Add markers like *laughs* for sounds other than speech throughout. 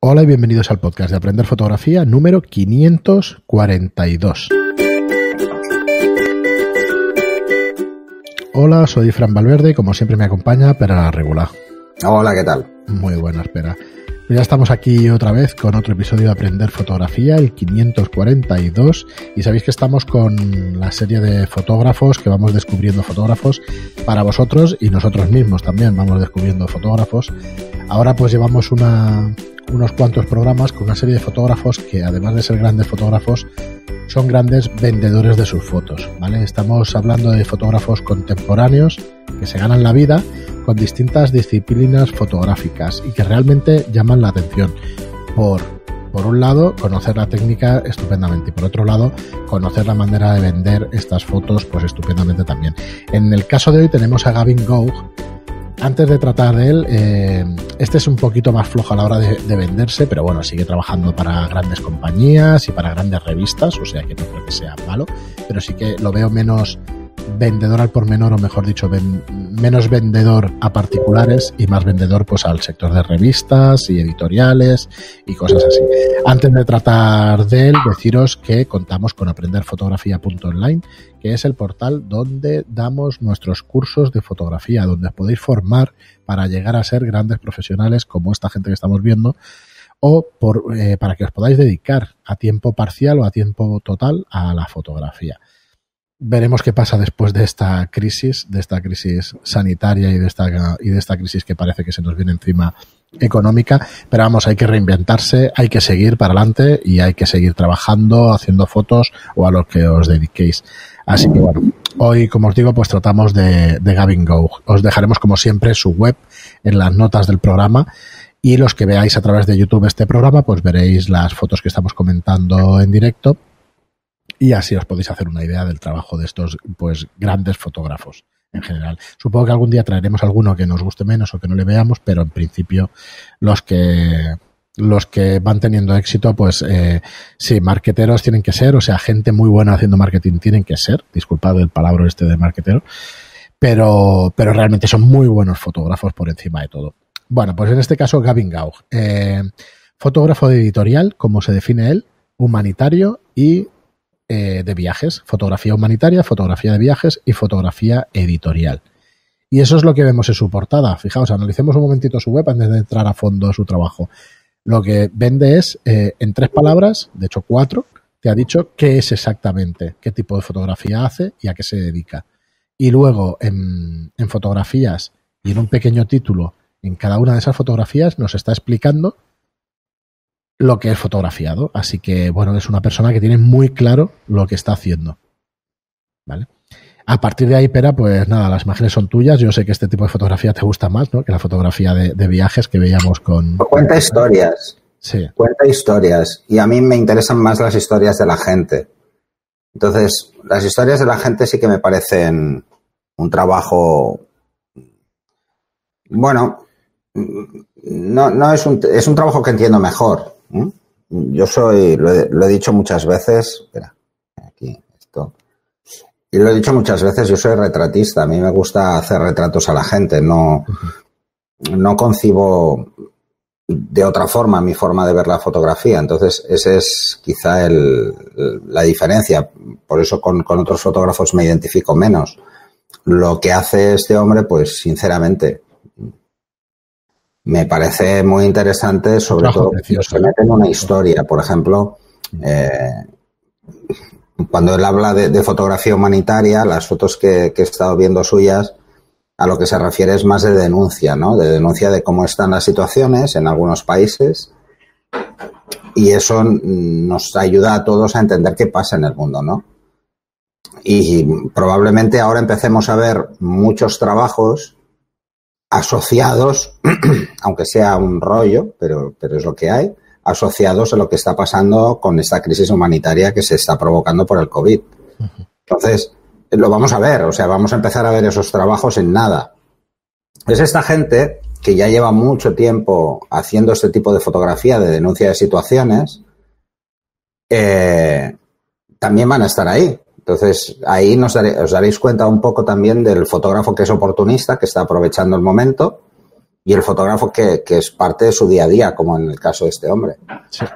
Hola y bienvenidos al podcast de Aprender Fotografía número 542. Hola, soy Fran Valverde y como siempre me acompaña Pera Regular. Hola, ¿qué tal? Muy buena, espera. Ya estamos aquí otra vez con otro episodio de Aprender Fotografía, el 542, y sabéis que estamos con la serie de fotógrafos, que vamos descubriendo fotógrafos para vosotros y nosotros mismos también vamos descubriendo fotógrafos. Ahora pues llevamos una, unos cuantos programas con una serie de fotógrafos que además de ser grandes fotógrafos son grandes vendedores de sus fotos, ¿vale? Estamos hablando de fotógrafos contemporáneos que se ganan la vida con distintas disciplinas fotográficas y que realmente llaman la atención por por un lado, conocer la técnica estupendamente y por otro lado, conocer la manera de vender estas fotos pues estupendamente también. En el caso de hoy tenemos a Gavin Gough, antes de tratar de él, eh, este es un poquito más flojo a la hora de, venderse, pero bueno, sigue trabajando para grandes compañías y para grandes revistas, o sea que no creo que sea malo, pero sí que lo veo menos vendedor al por menor, o mejor dicho, menos vendedor a particulares y más vendedor pues al sector de revistas y editoriales y cosas así. Antes de tratar de él, deciros que contamos con aprenderfotografía.online, que es el portal donde damos nuestros cursos de fotografía, donde podéis formar para llegar a ser grandes profesionales como esta gente que estamos viendo o por, eh, para que os podáis dedicar a tiempo parcial o a tiempo total a la fotografía veremos qué pasa después de esta crisis, de esta crisis sanitaria y de esta, y de esta crisis que parece que se nos viene encima económica, pero vamos, hay que reinventarse, hay que seguir para adelante y hay que seguir trabajando, haciendo fotos o a lo que os dediquéis. Así que bueno, hoy, como os digo, pues tratamos de, de Gavin Go. Os dejaremos como siempre su web en las notas del programa y los que veáis a través de YouTube este programa, pues veréis las fotos que estamos comentando en directo y así os podéis hacer una idea del trabajo de estos pues grandes fotógrafos en general. Supongo que algún día traeremos alguno que nos guste menos o que no le veamos, pero en principio los que los que van teniendo éxito, pues eh, sí, marqueteros tienen que ser, o sea, gente muy buena haciendo marketing tienen que ser, disculpad el palabra este de marquetero, pero, pero realmente son muy buenos fotógrafos por encima de todo. Bueno, pues en este caso Gavin Gaug, eh, fotógrafo de editorial, como se define él, humanitario y eh, de viajes, fotografía humanitaria, fotografía de viajes y fotografía editorial. Y eso es lo que vemos en su portada. Fijaos, analicemos un momentito su web antes de entrar a fondo su trabajo. Lo que vende es, eh, en tres palabras, de hecho cuatro, te ha dicho qué es exactamente, qué tipo de fotografía hace y a qué se dedica. Y luego en, en fotografías y en un pequeño título en cada una de esas fotografías nos está explicando lo que es fotografiado. Así que, bueno, es una persona que tiene muy claro lo que está haciendo. ¿Vale? A partir de ahí, Pera, pues nada, las imágenes son tuyas. Yo sé que este tipo de fotografía te gusta más, ¿no? Que la fotografía de, viajes que veíamos con. Cuenta historias. Sí. Cuenta historias. Y a mí me interesan más las historias de la gente. Entonces, las historias de la gente sí que me parecen un trabajo. Bueno, no, no es un, es un trabajo que entiendo mejor. ¿Mm? Yo soy, lo he, dicho muchas veces, espera, aquí, esto. Y lo he dicho muchas veces, yo soy retratista, a mí me gusta hacer retratos a la gente, no, no concibo de otra forma mi forma de ver la fotografía. Entonces, esa es quizá el, la diferencia. Por eso con, con, otros fotógrafos me identifico menos. Lo que hace este hombre, pues sinceramente, me parece muy interesante, sobre todo que se mete en una historia. Por ejemplo, eh, cuando él habla de, fotografía humanitaria, las fotos que, he estado viendo suyas, a lo que se refiere es más de denuncia, ¿no? De denuncia de cómo están las situaciones en algunos países. Y eso nos ayuda a todos a entender qué pasa en el mundo, ¿no? Y probablemente ahora empecemos a ver muchos trabajos asociados, *clears throat* aunque sea un rollo, pero, pero es lo que hay, asociados a lo que está pasando con esta crisis humanitaria que se está provocando por el COVID. Entonces, lo vamos a ver, o sea, vamos a empezar a ver esos trabajos en nada. Es esta gente que ya lleva mucho tiempo haciendo este tipo de fotografía de denuncia de situaciones, eh, también van a estar ahí. Entonces, ahí nos os daréis cuenta un poco también del fotógrafo que es oportunista, que está aprovechando el momento y el fotógrafo que, que, es parte de su día a día, como en el caso de este hombre. Sí.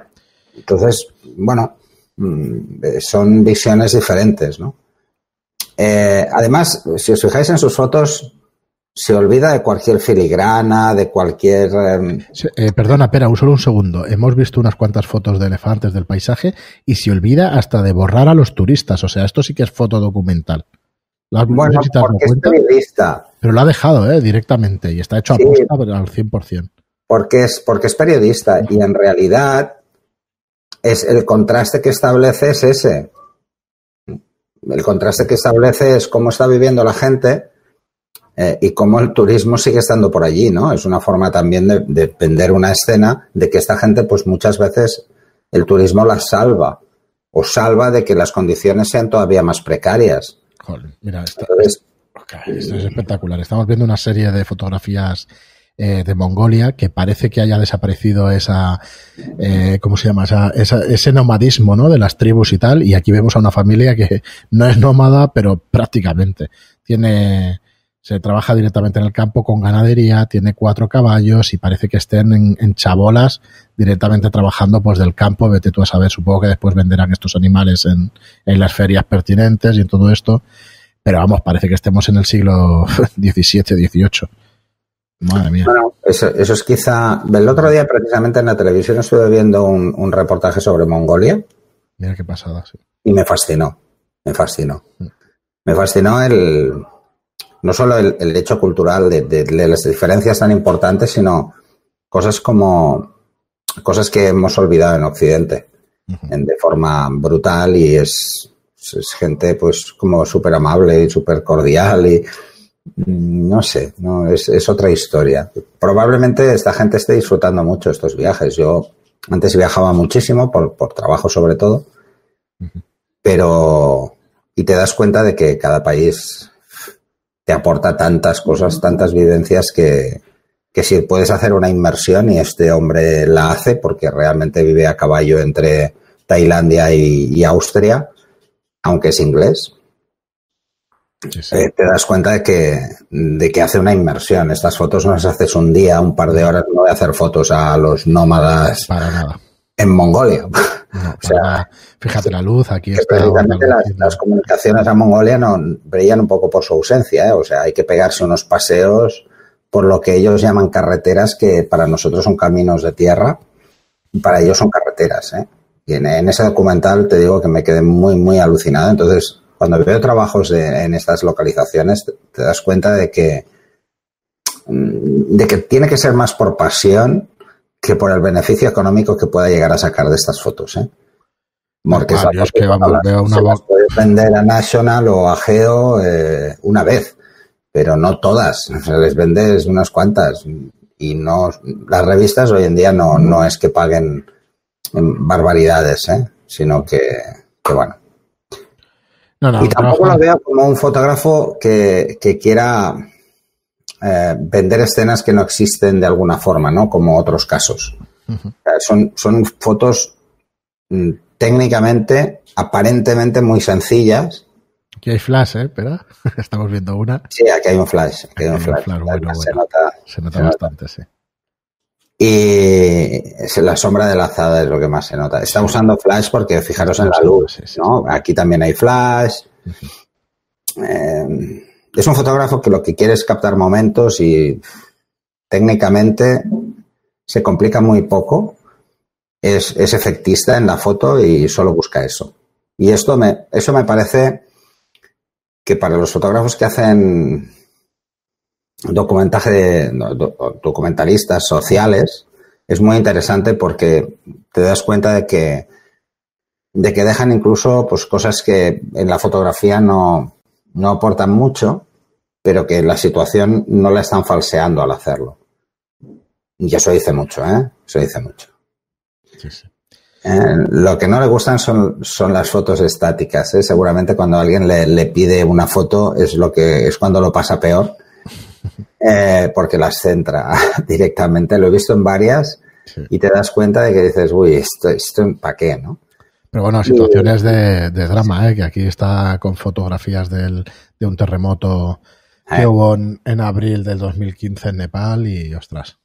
Entonces, bueno, mm, son visiones diferentes, ¿no? Eh, además, si os fijáis en sus fotos, se olvida de cualquier filigrana, de cualquier... Eh, eh, perdona, espera, solo un segundo. Hemos visto unas cuantas fotos de elefantes del paisaje y se olvida hasta de borrar a los turistas. O sea, esto sí que es foto documental. bueno, porque es periodista. Pero lo ha dejado ¿eh? directamente y está hecho a posta al 100%. Porque es, porque es periodista y en realidad es el contraste que establece es ese. El contraste que establece es cómo está viviendo la gente eh, y cómo el turismo sigue estando por allí, ¿no? Es una forma también de, de, vender una escena de que esta gente, pues muchas veces el turismo la salva o salva de que las condiciones sean todavía más precarias. Joder, mira, esto, Entonces, okay, esto es espectacular. Estamos viendo una serie de fotografías eh, de Mongolia que parece que haya desaparecido esa, eh, ¿cómo se llama? Esa, esa, ese nomadismo, ¿no? De las tribus y tal. Y aquí vemos a una familia que no es nómada, pero prácticamente tiene, se trabaja directamente en el campo con ganadería, tiene cuatro caballos y parece que estén en, en, chabolas directamente trabajando pues del campo, vete tú a saber, supongo que después venderán estos animales en, en las ferias pertinentes y en todo esto, pero vamos, parece que estemos en el siglo *laughs* XVII, XVIII. Madre mía. Bueno, eso, eso, es quizá. El otro día, precisamente en la televisión, estuve viendo un, un reportaje sobre Mongolia. Mira qué pasada, sí. Y me fascinó. Me fascinó. Mm. Me fascinó el. No solo el, el hecho cultural de, de, de, las diferencias tan importantes, sino cosas como. Cosas que hemos olvidado en Occidente. Uh -huh. en, de forma brutal y es, es gente, pues, como súper amable y súper cordial y no sé, no es, es, otra historia. Probablemente esta gente esté disfrutando mucho estos viajes. Yo antes viajaba muchísimo, por, por trabajo sobre todo, uh -huh. pero y te das cuenta de que cada país te aporta tantas cosas, tantas vivencias que, que si puedes hacer una inmersión y este hombre la hace porque realmente vive a caballo entre Tailandia y, y Austria, aunque es inglés, Sí, sí. Eh, te das cuenta de que, de que hace una inmersión. Estas fotos no las haces un día, un par de horas. No voy a hacer fotos a los nómadas para nada. en Mongolia. No, o sea, fíjate la luz, aquí está. Las, las, comunicaciones a Mongolia no brillan un poco por su ausencia. ¿eh? O sea, hay que pegarse unos paseos por lo que ellos llaman carreteras, que para nosotros son caminos de tierra, y para ellos son carreteras. ¿eh? Y en, en ese documental te digo que me quedé muy, muy alucinado. Entonces, cuando veo trabajos de, en estas localizaciones, te, te, das cuenta de que, mm, de que tiene que ser más por pasión que por el beneficio económico que pueda llegar a sacar de estas fotos. ¿eh? Porque ah, es que vamos, veo una se las puede vender a National o a Geo eh, una vez, pero no todas. *laughs* Se les vendes unas cuantas. Y no, las revistas hoy en día no, no es que paguen barbaridades, ¿eh? sino que, que bueno, no, no, y tampoco lo veo como un fotógrafo que, que quiera eh, vender escenas que no existen de alguna forma, ¿no? Como otros casos. Uh -huh. son, son fotos mm, técnicamente, aparentemente muy sencillas. Aquí hay flash, ¿eh? Espera, *laughs* estamos viendo una. Sí, aquí hay un flash. Aquí hay un flash. bueno, se. Nota, se nota, se bastante, nota. sí. Y la sombra de la azada es lo que más se nota. Está usando flash porque fijaros en la luz, ¿no? Aquí también hay flash. Eh, es un fotógrafo que lo que quiere es captar momentos y técnicamente se complica muy poco. Es, efectista en la foto y solo busca eso. Y esto me, eso me parece que para los fotógrafos que hacen documentaje documentalistas sociales es muy interesante porque te das cuenta de que de que dejan incluso pues cosas que en la fotografía no, no aportan mucho, pero que la situación no la están falseando al hacerlo. Y eso dice mucho, ¿eh? Eso dice mucho. Sí, sí. Eh, lo que no le gustan son, son las fotos estáticas. ¿eh? Seguramente cuando alguien le, le, pide una foto es lo que es cuando lo pasa peor *laughs* eh, porque las centra *laughs* directamente. Lo he visto en varias sí. y te das cuenta de que dices, uy, esto, esto ¿para qué? ¿no? Pero bueno, situaciones de, de drama, ¿eh? que aquí está con fotografías del, de un terremoto que hubo en, en, abril del 2015 en Nepal y, ostras,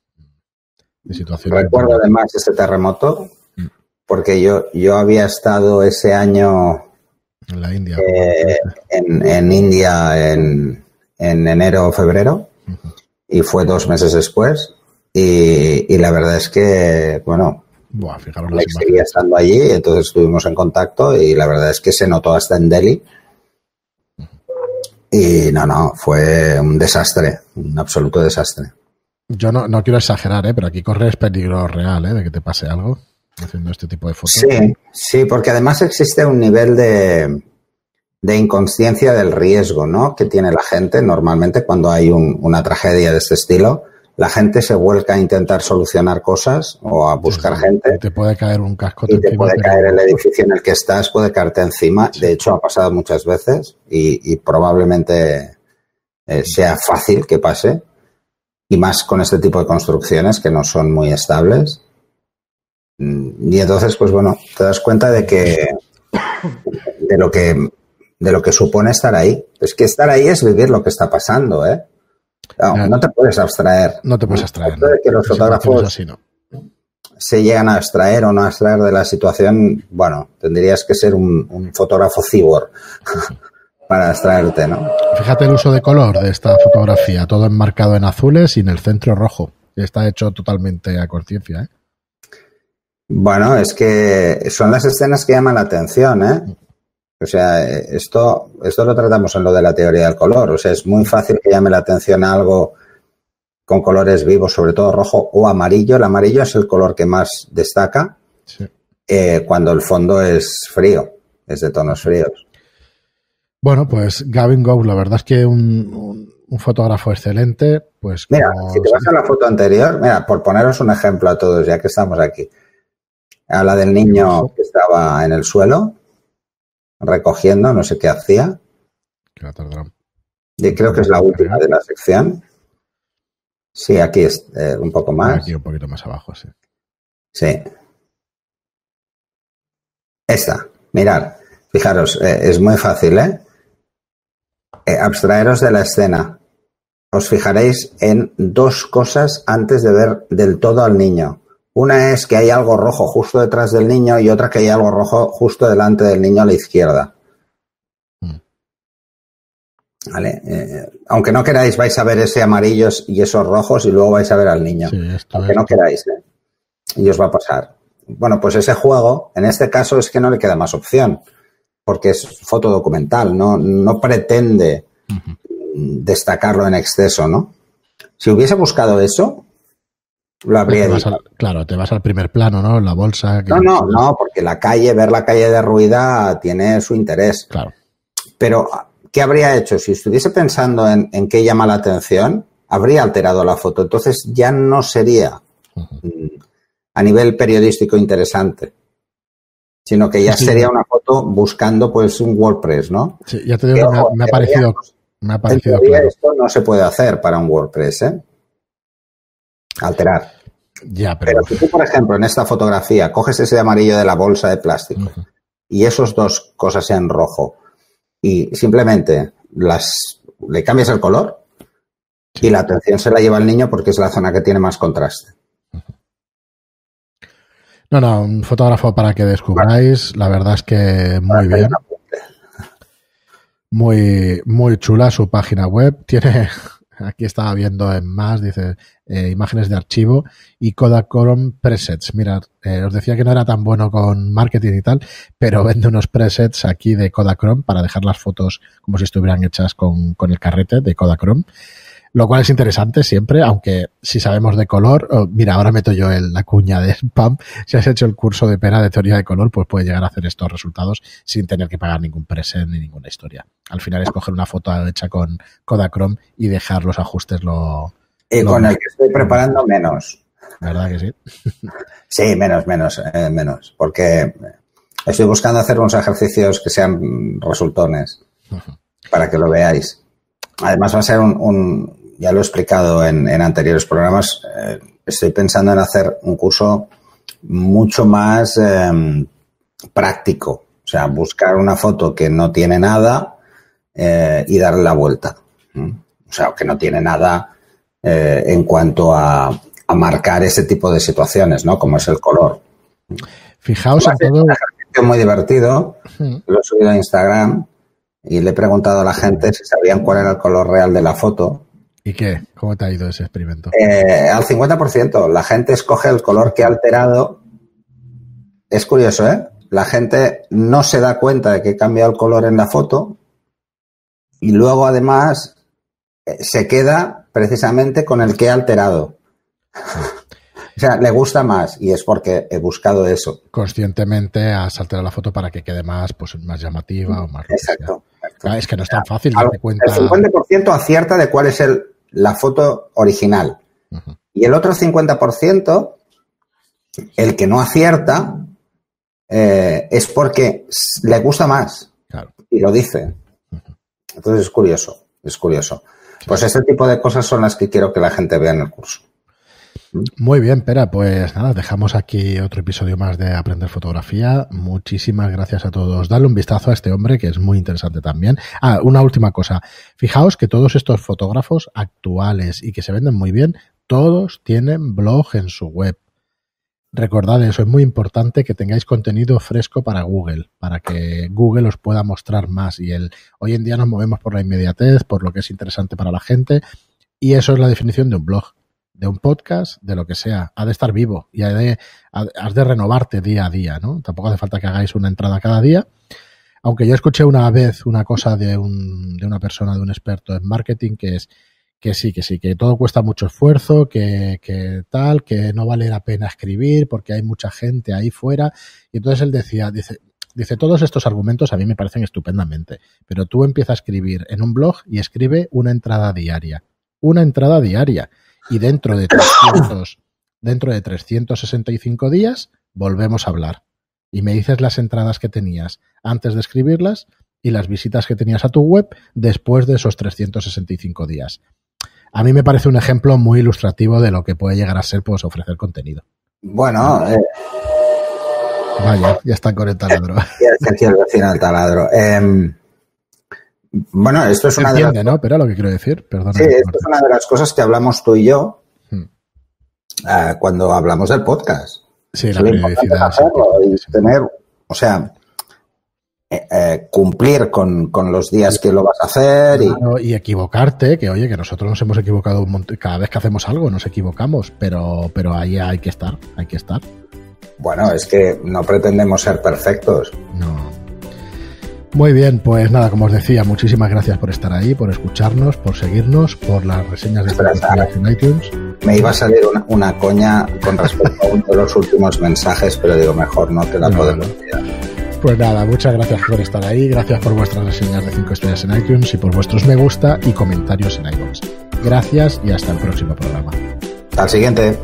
de situación. Recuerdo además ese terremoto mm. porque yo, yo había estado ese año en la India. Eh, en, en, India en, en enero o febrero y fue dos meses después y, y la verdad es que, bueno, Buah, fijaros seguía estando allí, entonces estuvimos en contacto y la verdad es que se notó hasta en Delhi. Y no, no, fue un desastre, un absoluto desastre. Yo no, no quiero exagerar, ¿eh? pero aquí corres peligro real ¿eh? de que te pase algo haciendo este tipo de fotos. Sí, sí, porque además existe un nivel de, de inconsciencia del riesgo ¿no? que tiene la gente normalmente cuando hay un, una tragedia de este estilo la gente se vuelca a intentar solucionar cosas o a buscar gente. te puede caer un casco. Y te puede caer el edificio en el que estás, puede caerte encima. De hecho, ha pasado muchas veces y, probablemente eh, sea fácil que pase. Y más con este tipo de construcciones que no son muy estables. Mm, y entonces, pues bueno, te das cuenta de que de lo que de lo que supone estar ahí. Es que estar ahí es vivir lo que está pasando, ¿eh? No, te puedes abstraer. No te puedes abstraer. que los fotógrafos se llegan a abstraer o no a abstraer de la situación, bueno, tendrías que ser un, fotógrafo cyborg *laughs* para abstraerte, ¿no? Fíjate el uso de color de esta fotografía, todo enmarcado en azules y en el centro rojo. Está hecho totalmente a conciencia, ¿eh? Bueno, es que son las escenas que llaman la atención, ¿eh? O sea, esto, esto lo tratamos en lo de la teoría del color. O sea, es muy fácil que llame la atención a algo con colores vivos, sobre todo rojo o amarillo. El amarillo es el color que más destaca eh, cuando el fondo es frío, es de tonos fríos. Bueno, pues Gavin Gow, la verdad es que un, un, fotógrafo excelente. Pues mira, si te vas a la foto anterior, mira, por poneros un ejemplo a todos, ya que estamos aquí. Habla del niño que estaba en el suelo, recogiendo, no sé qué hacía. Y creo que es la última de la sección. Sí, aquí es eh, un poco más. Aquí un poquito más abajo, sí. Sí. Esta, mirar, fijaros, eh, es muy fácil, ¿eh? ¿eh? Abstraeros de la escena. Os fijaréis en dos cosas antes de ver del todo al niño. Una es que hay algo rojo justo detrás del niño y otra que hay algo rojo justo delante del niño a la izquierda. Mm. ¿Vale? Eh, aunque no queráis, vais a ver ese amarillo y esos rojos y luego vais a ver al niño. aunque no queráis, ¿eh? Y os va a pasar. Bueno, pues ese juego, en este caso, es que no le queda más opción, porque es fotodocumental, no, no pretende destacarlo en exceso, ¿no? Si hubiese buscado eso, lo habría Claro, te vas al primer plano, ¿no? La bolsa. no, no, no, porque la calle, ver la calle derruida tiene su interés. Claro. Pero, ¿qué habría hecho? Si estuviese pensando en, qué llama la atención, habría alterado la foto. Entonces ya no sería mm, a nivel periodístico interesante. Sino que ya sería una foto buscando pues un WordPress, ¿no? Sí, ya te digo que me, ha parecido. Me ha parecido esto no se puede hacer para un WordPress, ¿eh? Alterar. Ya, pero... si tú, por ejemplo, en esta fotografía coges ese amarillo de la bolsa de plástico y esos dos cosas en rojo y simplemente las le cambias el color y la atención se la lleva el niño porque es la zona que tiene más contraste. No, no, un fotógrafo para que descubráis, la verdad es que muy bien. Muy, muy chula su página web. Tiene Aquí estaba viendo en más, dice, eh, imágenes de archivo y Kodachrome presets. Mirad, eh, os decía que no era tan bueno con marketing y tal, pero vende unos presets aquí de Kodachrome para dejar las fotos como si estuvieran hechas con, con el carrete de Kodachrome lo cual es interesante siempre, aunque si sabemos de color, oh, mira, ahora meto yo el, la cuña de *laughs* spam, si has hecho el curso de pena de teoría de color, pues puedes llegar a hacer estos resultados sin tener que pagar ningún preset ni ninguna historia. Al final es coger una foto hecha con Kodachrome y dejar los ajustes lo... Y con el que estoy preparando menos. ¿Verdad que sí? *laughs* sí, menos, menos, eh, menos, porque estoy buscando hacer unos ejercicios que sean resultones para que lo veáis. Además va a ser un, ya lo he explicado en, anteriores programas, eh, estoy pensando en hacer un curso mucho más em, práctico. O sea, buscar una foto que no tiene nada eh, y darle la vuelta. O sea, que no tiene nada eh, en cuanto a, a, marcar ese tipo de situaciones, ¿no? Como es el color. Fijaos en todo. Un ejercicio muy divertido. Lo he subido a Instagram y le he preguntado a la gente si sabían cuál era el color real de la foto. ¿Y qué? ¿Cómo te ha ido ese experimento? Eh, al 50%. La gente escoge el color que ha alterado. Es curioso, ¿eh? La gente no se da cuenta de que ha cambiado el color en la foto y luego además eh, se queda precisamente con el que ha alterado. *laughs* O sea, le gusta más y es porque he buscado eso. Conscientemente has alterado la foto para que quede más, pues, más llamativa o más. Exacto. es que no es tan fácil darte cuenta. El 50% acierta de cuál es el, la foto original. Y el otro 50%, el que no acierta, eh, es porque le gusta más. Y lo dice. Entonces es curioso, es curioso. Pues ese tipo de cosas son las que quiero que la gente vea en el curso. Muy bien, Pera, pues nada, dejamos aquí otro episodio más de Aprender Fotografía. Muchísimas gracias a todos. Dale un vistazo a este hombre que es muy interesante también. Ah, una última cosa. Fijaos que todos estos fotógrafos actuales y que se venden muy bien, todos tienen blog en su web. Recordad eso, es muy importante que tengáis contenido fresco para Google, para que Google os pueda mostrar más. Y el, hoy en día nos movemos por la inmediatez, por lo que es interesante para la gente, y eso es la definición de un blog, de un podcast, de lo que sea. Ha de estar vivo y ha de, has de renovarte día a día, ¿no? Tampoco hace falta que hagáis una entrada cada día. Aunque yo escuché una vez una cosa de, un, de una persona, de un experto en marketing, que es que sí, que sí, que todo cuesta mucho esfuerzo, que, que, tal, que no vale la pena escribir porque hay mucha gente ahí fuera. Y entonces él decía, dice, dice, todos estos argumentos a mí me parecen estupendamente, pero tú empiezas a escribir en un blog y escribe una entrada diaria. Una entrada diaria. Y dentro de 300, dentro de 365 días volvemos a hablar. Y me dices las entradas que tenías antes de escribirlas y las visitas que tenías a tu web después de esos 365 días a mí me parece un ejemplo muy ilustrativo de lo que puede llegar a ser pues, ofrecer contenido. Bueno, eh, vaya, ya está con el taladro. *laughs* Ya del taladro. Eh, bueno, esto es una entiende, de las... ¿no? Pero lo que quiero decir, perdona. Sí, esto es una de las cosas que hablamos tú y yo hmm. uh, cuando hablamos del podcast. Sí, la periodicidad. y tener, o sea, eh, eh, cumplir con, con, los días que lo vas a hacer y... Claro, y equivocarte, que oye, que nosotros nos hemos equivocado un montón, cada vez que hacemos algo nos equivocamos, pero, pero ahí hay que estar, hay que estar. Bueno, es que no pretendemos ser perfectos. No. Muy bien, pues nada, como os decía, muchísimas gracias por estar ahí, por escucharnos, por seguirnos, por las reseñas de Espera, en iTunes. Me iba a salir una, una, coña con respecto a uno de los últimos mensajes, pero digo, mejor no te la no, podemos no. Pues nada, muchas gracias por estar ahí, gracias por vuestras reseñas de 5 estrellas en iTunes y por vuestros me gusta y comentarios en iTunes. Gracias y hasta el próximo programa. Al siguiente.